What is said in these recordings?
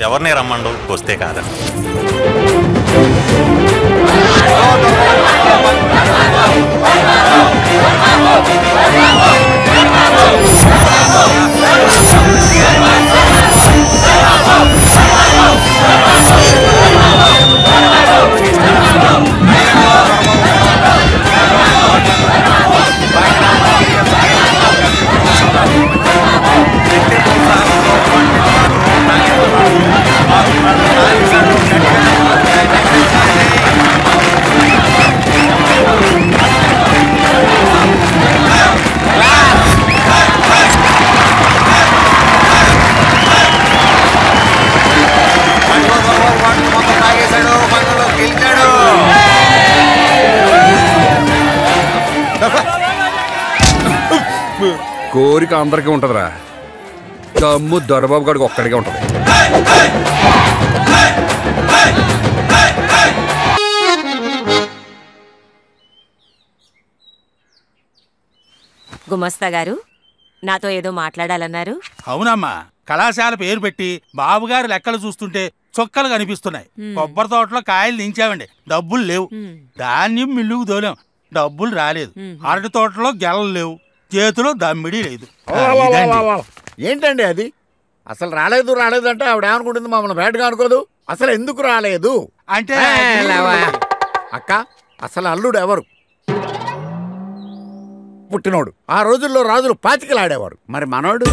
ఎవరిని రమ్మండు? వస్తే కాదా. కోరిక అందరికీ ఉంటదిరా. దమ్ము దొరబాబు గడికి ఒక్కడికే ఉంటది. గుమస్తా గారు నాతో ఏదో మాట్లాడాలన్నారు. అవునమ్మా కళాశాల పేరు పెట్టి బాబుగారి లెక్కలు చూస్తుంటే చొక్కలు కనిపిస్తున్నాయి. కొబ్బరి తోటలో కాయలు దించామండి డబ్బులు లేవు. ధాన్యం మిల్లుకు దోలాం డబ్బులు రాలేదు. అరటి తోటలో గెలలు లేవు. చేతిలో దమ్మిడి లేదు. ఏంటండి అది? అసలు రాలేదు రాలేదు అంటే ఆవిడ ఏమనుకుంటుంది? మమ్మల్ని బయటగా అనుకోదు? అసలు ఎందుకు రాలేదు? అంటే. అక్క అసలు అల్లుడు ఎవరు? పుట్టినోడు. ఆ రోజుల్లో రాజులు పాతికలాడేవారు. మరి మనోడు?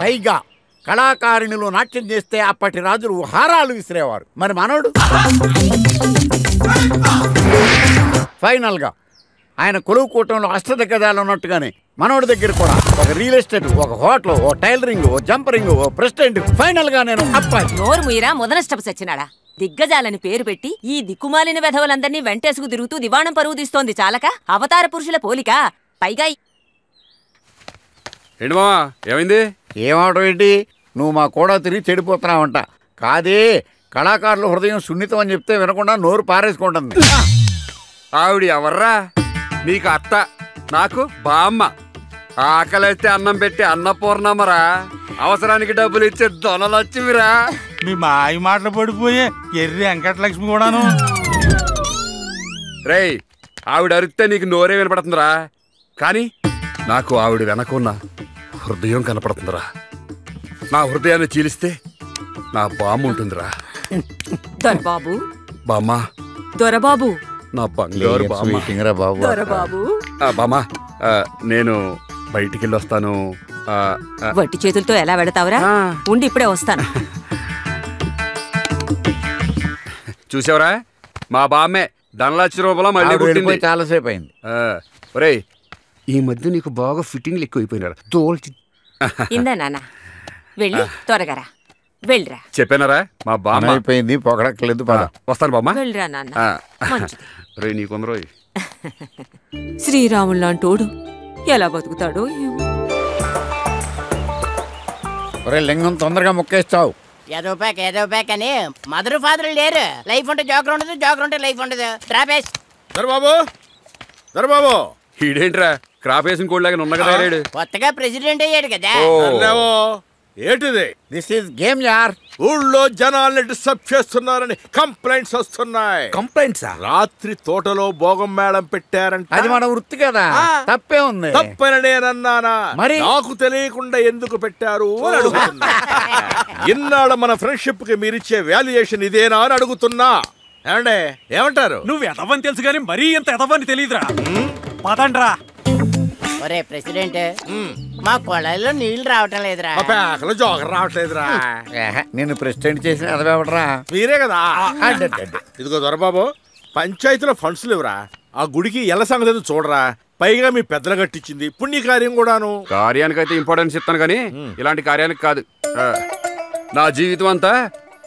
పైగా కళాకారిణిలో నాట్యం చేస్తే అప్పటి రాజులు హారాలు విసిరేవారు. మరి మనోడు? ఫైనల్గా ఆయన కొలువు కూటంలో అష్టదిగ్గజాలు ఉన్నట్టుగానే మనోడి దగ్గర కూడా ఒక రియల్ ఎస్టేట్ ఒక హోటల్ ఓ టైలరింగ్ ఓ జంపరింగ్ ఓ ప్రెసిడెంట్ ఫైనల్గా నేను అబ్బాయి నోరు ముయిరా మొదనష్టపు సచ్చినాడా? దిగ్గజాలని పేరు పెట్టి ఈ దిక్కుమాలిన వెధవలందర్నీ వెంటేసుకు తిరుగుతూ దివాణం పరువు తీస్తోంది చాలక? అవతార పురుషుల పోలిక. పైగా ఈ- ఏంటి మావా ఏమైంది? ఏమవడం ఏంటి? నువ్వు మా కూడా తిరిగి చెడిపోతున్నావంట. కాదే కళాకారుల హృదయం సున్నితం అని చెప్తే వినకుండా నోరు పారేసుకుంటుంది. ఆవిడ ఎవర్రా? నీకు అత్త నాకు బామ్మ. ఆకలిస్తే అన్నం పెట్టి అన్నపూర్ణమ్మరా. అవసరానికి డబ్బులు ఇచ్చే దొనలచ్చివిరా. మీ మాయ మాటలు పడిపోయే ఎర్రి వెంకటలక్ష్మి కూడాను. రేయ్ ఆవిడ అరిస్తే నీకు నోరే వినపడుతుందిరా. కానీ నాకు ఆవిడ వెనకున్న హృదయం కనపడుతుందిరా. నా హృదయాన్ని చీలిస్తే నా బామ్మ ఉంటుందిరా. దొరబాబు. బామ్మ. దొరబాబు. నా బంగారు బామ్మ. స్వీటింగ్ రా బాబు. దొరబాబు. ఆ, బామ్మ ఆ, నేను బయటికి వెళ్ళి వస్తాను ఆ, ఆ, వట్టి చేతులతో ఎలా వెళతావురా ఆ. ఉండి ఇప్పుడే వస్తాను. చూసావరా? మా బామ్మే ధనలక్ష రూపాయలు మళ్ళీ ఆవిడ పుట్టింది వెళ్ళిపోయి చాలాసేపు అయింది ఆ, ఒరేయ్ ఈ మధ్య నీకు బాగా ఫిట్టింగ్లు ఎక్కువైపోయినారు? తోల్చి ఇందా నాన్న? వెళ్ళి త్వరగా రా. వెళ్ళిరా. చెప్పానరా? మా బామ్మ. అయిపోయింది పొగడక్కలేదు పద. వస్తాను బామ్మ. వెళ్ళిరా నాన్న. రే నీకుందరోయ్. శ్రీరాములు లాంటోడు ఎలా బతుకుతాడో ఒరే లింగం తొందరగా ముక్కేస్తావు. ఏదో ప్యాక్ ఏదో ప్యాక్ అని మదర్ ఫాదర్ లేరు. లైఫ్ ఉంటే జోకర్ ఉండదు జోకర్ ఉంటే లైఫ్ ఉండదు. ట్రాపేస్ దొరబాబు దొరబాబు. ఈడేంట్రా? క్రాప్ వేసిన కోడిలాగా ఉన్న కదా కొత్తగా ప్రెసిడెంట్ అయ్యాడు కదా. ఏంటిది? దిస్ ఈస్ గేమ్ యార్ ఊళ్ళో జనాల్ని డిస్టర్బ్ చేస్తున్నారని కంప్లైంట్స్ వస్తున్నాయి. కంప్లైంట్స్ రాత్రి తోటలో భోగం మేళం పెట్టారంట. అది మన వృత్తి కదా. తప్పే ఉంది. తప్పని నేనన్నానా? మరి? నాకు తెలియకుండా ఎందుకు పెట్టారు అని అడుగుతున్నా. ఇన్నాళ్ళ మన ఫ్రెండ్షిప్కి మీరిచ్చే వాల్యుయేషన్ ఇదేనా అని అడుగుతున్నా. ఏమండే? ఏమంటారు? నువ్వు ఎదవని తెలుసు కానీ మరీ ఇంత ఎదవని తెలియదురా. పదండ్రా. ఒరే ప్రెసిడెంట్. మా కొళాయిలో నీళ్ళు రావటం లేదురా. పేకలో జోకర్ రావట్లేదురా. నిన్ను ప్రెసిడెంట్ చేసిన మీరే కదా. ఇదిగో దొరబాబు పంచాయతీలో ఫండ్స్ లేవురా ఆ గుడికి ఎల్ల సంగతి చూడరా. పైగా మీ పెద్దలు కట్టించింది పుణ్యకార్యం కూడాను. కార్యానికైతే ఇంపార్టెన్స్ ఇస్తాను కానీ ఇలాంటి కార్యానికి కాదు. నా జీవితం అంతా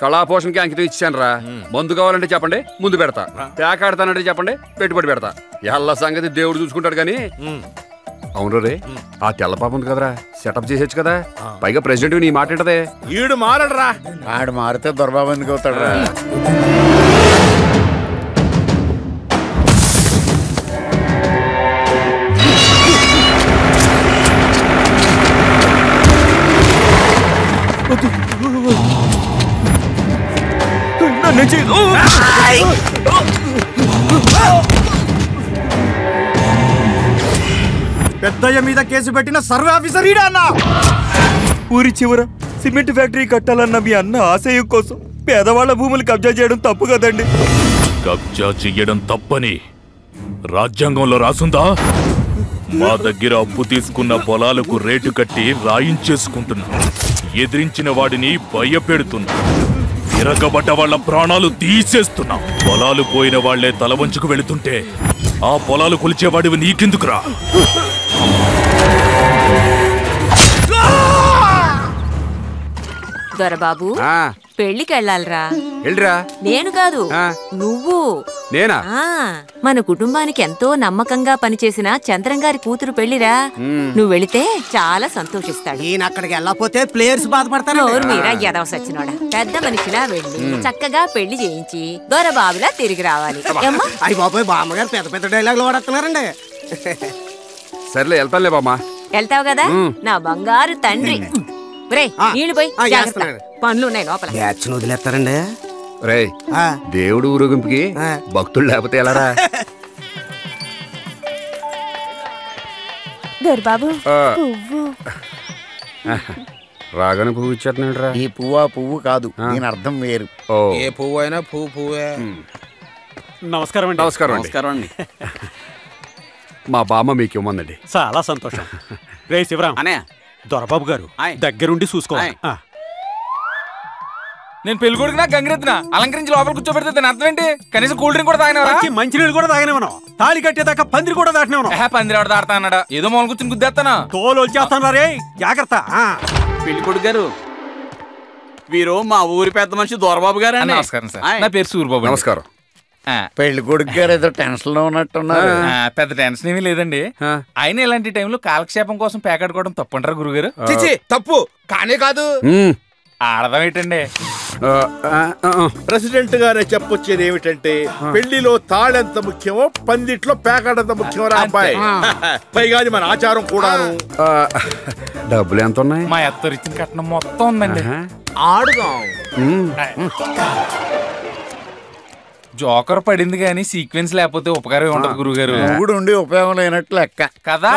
కళాపోషణకి అంకితం ఇచ్చాను రా మందు కావాలంటే చెప్పండి ముందు పెడతా. పేకాడతానంటే చెప్పండి పెట్టుబడి పెడతా. ఎల్ల సంగతి దేవుడు చూసుకుంటాడు కానీ అవును. రే. ఆ తెల్ల పాప ఉంది కదరా. సెటప్ చేసేచ్చు కదా. పైగా ప్రెసిడెంట్ నీ మాట ఏంటదే? ఈడు మారడరా. ఆడు మారితే దొరబాబు ఎందుకు అవుతాడు పెద్దయ్య మీద కేసు పెట్టిన సర్వే ఆఫీసర్ ఈడా అన్న. ఊరి చివర సిమెంట్ ఫ్యాక్టరీ కట్టాలన్న మీ అన్న ఆశయం కోసం పేదవాళ్ళ భూములు కబ్జా చేయడం తప్పు కదండి. కబ్జా చెయ్యడం తప్పని రాజ్యాంగంలో రాసుందా? మా దగ్గర అప్పు తీసుకున్న పొలాలకు రేటు కట్టి రాయించేసుకుంటున్నా. ఎదిరించిన వాడిని భయపెడుతున్నా. తిరగబడ్డ వాళ్ళ ప్రాణాలు తీసేస్తున్నా. పొలాలు పోయిన వాళ్ళే తల వంచుకు వెళుతుంటే ఆ పొలాలు కొలిచేవాడివి నీకెందుకురా? దొరబాబు. ఆ, పెళ్ళికి వెళ్ళాలిరా వెళ్ళిరా నేను కాదు ఆ. నువ్వు. నేనా? ఆ మన కుటుంబానికి ఎంతో నమ్మకంగా పనిచేసిన చంద్రం గారి కూతురు పెళ్ళిరా నువ్వు వెళితే చాలా సంతోషిస్తాడు. ఈయన అక్కడికి వెళ్ళకపోతే ప్లేయర్స్ బాధపడతారు. మీరా ఎదవ సచ్చినోడా. పెద్ద మనిషిలా వెళ్ళి చక్కగా పెళ్ళి చేయించి దొరబాబులా తిరిగి రావాలి. అయ్యి బాబాయ్ బామ్మగారు పెద్ద పెద్ద డైలాగులు వాడుతున్నారండి సర్లే వెళ్తానులే బామ్మా. వెళ్తావు కదా? నా బంగారు తండ్రి. రే నీళ్ళు పోయి. పనులు ఉన్నాయి లోపల. వదిలేస్తారండి. దేవుడు ఊరేగింపుకి. భక్తులు లేకపోతే ఎలారా? దొరబాబు ఆ. రాగానే పువ్వు ఇచ్చేస్తున్నాడు ఈ పువ్వు ఆ పువ్వు కాదు దీని అర్థం వేరు. ఓ. ఏ పువ్వు అయినా పువ్వు పువ్వే. నమస్కారం అండి. నమస్కారం అండి. నమస్కారం అండి. మా బామ్మ మీకు ఇవ్వమందండి. చాలా సంతోషం. రే శివరాం. అనే దొరబాబు గారు దగ్గరుండి చూసుకోవాలి. ఆ. నేను పెళ్ళి కొడుకునా గంగిరెత్తున? అలంకరించి లోపల కూర్చోబెడితే దాని అర్థం ఏంటి? కనీసం కూల్ డ్రింక్ కూడా తాగినవరా మంచి మంచినీళ్ళు కూడా తాగనివ్వను తాళి కట్టేదాకా పందిరి కూడా దాటినేవను పందిరి ఎవడ దాడతా అన్నాడు? ఏదో మొదలు కూర్చుని గుద్దేస్తాను? తోలు వచ్చేస్తాను రే? జాగ్రత్త ఆ. పెళ్ళి కొడుకు గారు వీరు మా ఊరి పెద్ద మనిషి దొరబాబు గారు నమస్కారం సార్. నా పేరు సూర్యబాబు నమస్కారం. పెళ్ళి కొడుకు గారు ఏదో టెన్షన్లో ఉన్నట్టున్నారు పెద్ద టెన్షన్ ఏమీ లేదండి. ఆ. అయినా ఇలాంటి టైంలో కాలక్షేపం కోసం పేకాడుకోవడం తప్పంటారా గురుగారు? చిచి తప్పు. కానే కాదు. ఆడదాం ఏంటండి. ప్రెసిడెంట్ గారే చెప్పొచ్చేది ఏమిటంటే పెళ్ళిలో తాళెంత ముఖ్యమో పందిట్లో పేకాడంత ముఖ్యమో రా అబ్బాయి. పైగా అది మన ఆచారం కూడాను. ఆ, డబ్బులు ఎంత ఉన్నాయి? మా అత్తరు ఇచ్చిన కట్నం మొత్తం ఉందండి. ఆడుదాం. జోకర్ పడింది కానీ సీక్వెన్స్ లేకపోతే ఉపకారం ఉండదు గురుగారు మొగుడు ఉండి ఉపయోగం లేనట్లు లెక్క. కదా?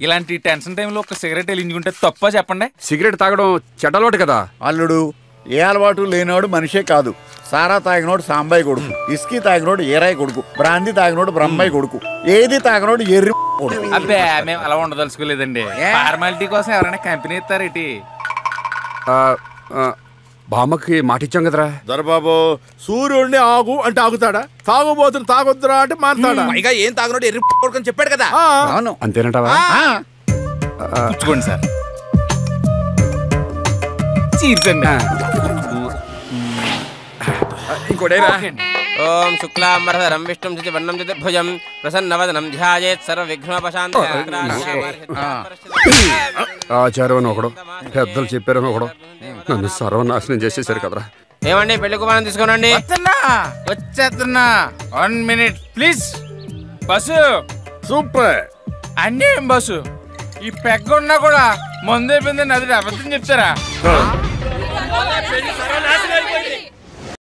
ఇలాంటి టెన్షన్ టైంలో ఒక సిగరెట్ వెలిగించుకుంటే తప్ప చెప్పండి. సిగరెట్ తాగడం చెడ్డలోటు కదా? అల్లుడు ఏ అలవాటు లేనివాడు మనిషే కాదు. సారా తాగినోడు సాంబాయి కొడుకు ఇస్కీ తాగినోడు ఏరాయి కొడుకు బ్రాంతి తాగినోడు బ్రహ్మాయి కొడుకు ఏది తాగినోడు ఎర్రి కొడుకు. అబ్బే మేము అలా ఉండదలుచుకోలేదండి. ఫార్మాలిటీ కోసం ఎవరైనా కంపెనీ ఇస్తారేటి ఆ, ఆ, బామ్మకి మాట ఇచ్చాం కదరా. దొరబాబు సూర్యుడిని ఆగు అంటే ఆగుతాడా? తాగుబోతుని తాగొద్దురా అంటే మారుతాడా పైగా ఏం తాగినోడు ఎర్రి కొడుకుని చెప్పాడు కదా. అవును అంతేనంటావా? ఆ, పుచ్చుకోండి సార్. ఇంకోటేరా? ఓం శుక్లాంబరధరం విష్ణుం చతుర్వర్ణం చతుర్భుజం ప్రసన్నవదనం ధ్యాయేత్ సర్వ విఘ్నోపశాంతి ఆచారం అని ఒకడు పెద్దలు చెప్పారని ఒకడు నన్ను సర్వనాశనం చేసేసారు కదరా. ఏమండి పెళ్ళి కుమారం తీసుకోనండి? వచ్చేస్తున్నా. One minute please bus. Super. అన్యాయం బస్సు. ఈ పెగ్గ ఉన్నా కూడా ముందే పోయింది నది అబద్ధం చెప్తారా?